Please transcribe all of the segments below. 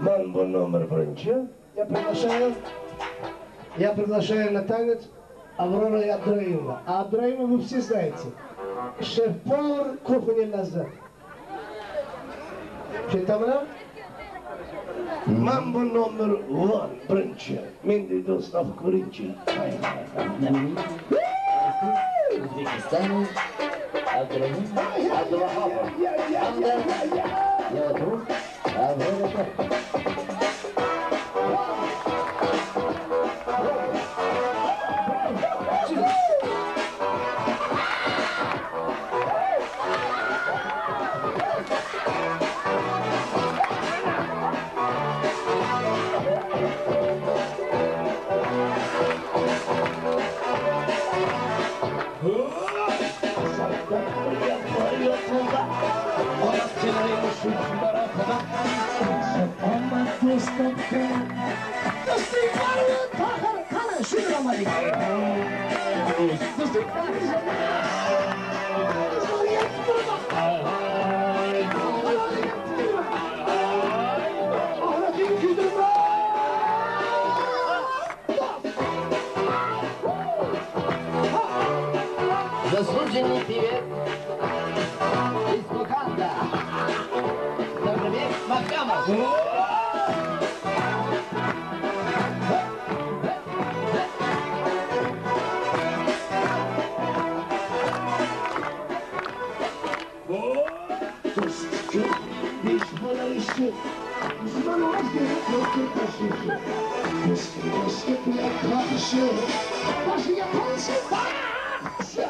Мамбо номер бронча. Я приглашаю, я приглашаю на танец Аврора Ядраимова. А Ядраима вы все знаете. Шеф-повар кухни назад. Жетамра? Мамбо номер ван бірінші. Мен де доставка бірінші. Узбекистан, Абдурахим, Абдурахапа. Амдар, Яватрух, Абдурахапа. Заслуженный певец Oh, polskie, polskie, polskie, polskie, polskie, polskie, polskie, polskie, polskie, polskie, polskie, polskie, polskie,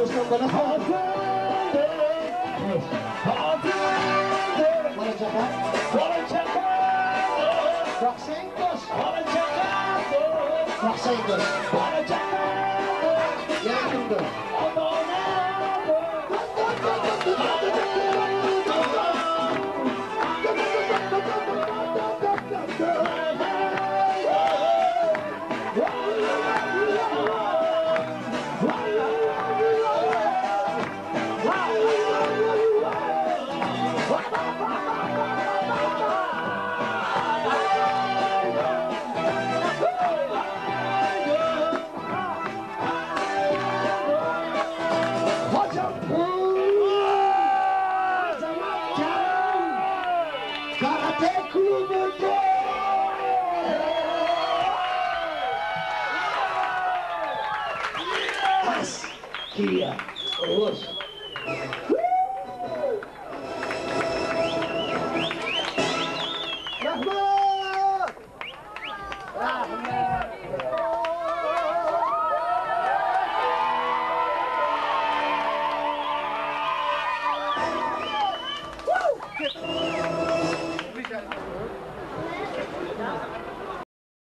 Dostlarına hatırlı, hatırlı, bana çakal, bana çakal, bak sen dost, bana çakal, bak sen dost, bana çakal. paz que a hoje.